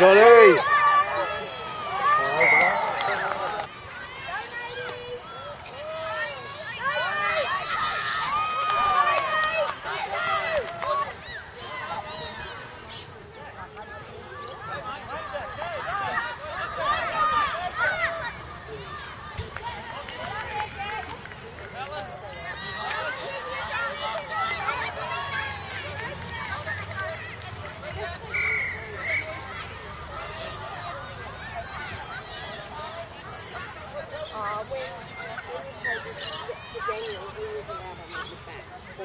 ¡Lloréis!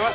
Up,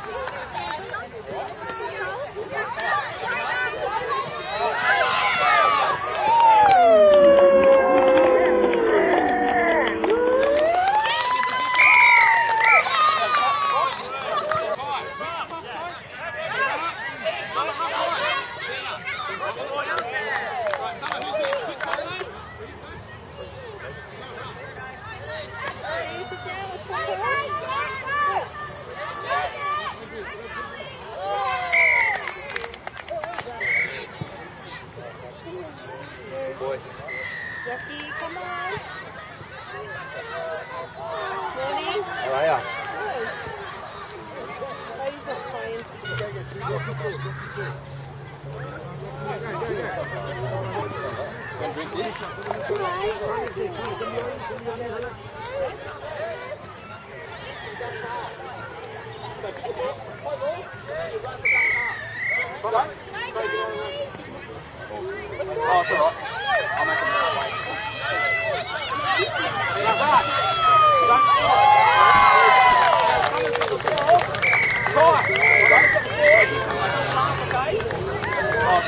Jackie, come on. Morning. How are ya? Oh, he's not playing. Can drink this? Come on. Oh, it's all right. I'll make them